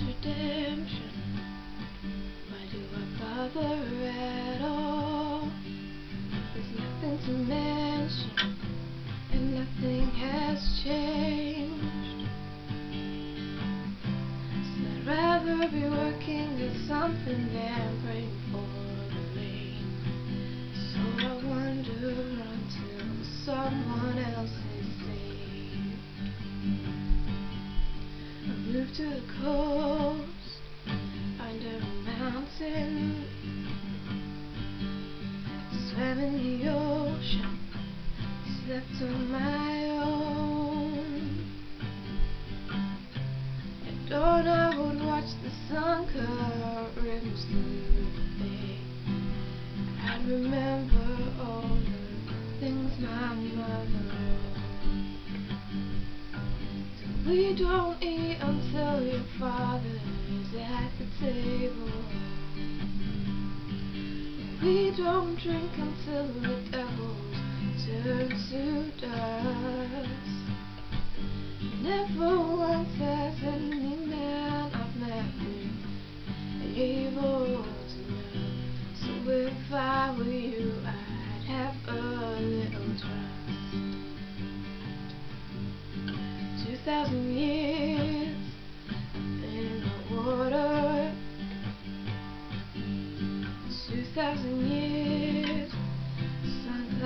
redemption? Why do I bother at all? There's nothing to mention, and nothing has changed. So I'd rather be working at something than praying for the rain. So I wander slept on my own. At dawn I would watch the sun cut rims through the bay. I'd remember all the things my mother wrote. So we don't eat until your father is at the table. We don't drink until the devils turn to dust. Never once has any man I've met been able to love. So if I were you, I'd have a little trust. Two thousand years in the water. Two thousand years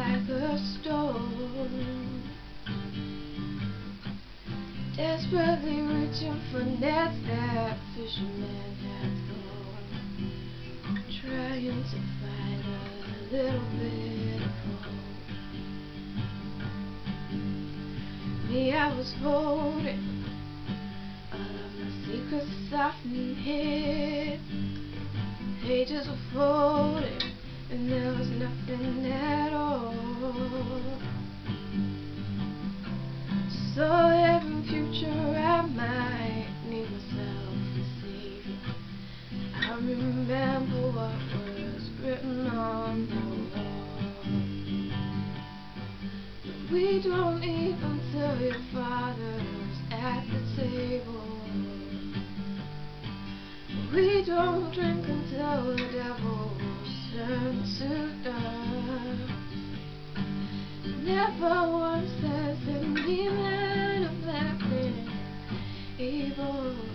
like a stone. Desperately reaching for nets that fishermen have thrown. Trying to find a little bit of hope. Me, I was holding all of my secrets soft and hid. Pages were folded, we don't eat until your father's at the table. We don't drink until the devils turn to dust. Never once has any man of that been able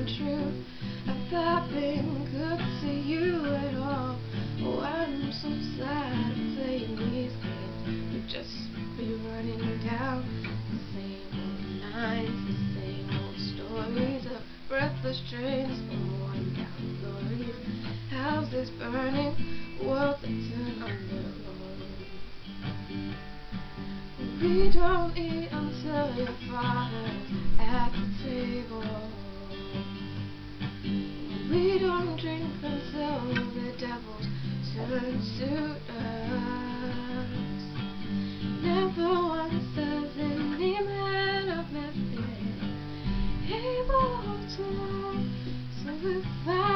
and true? Have I been good to you at all? Oh, I'm so sad playing these games. Would just be running down the same old lines, the same old stories of breathless trains from worn down glories. Houses burning, worlds that turn underground. We don't eat until your father's at so the devil's son suit us. Never once has any man of been able to love, so if I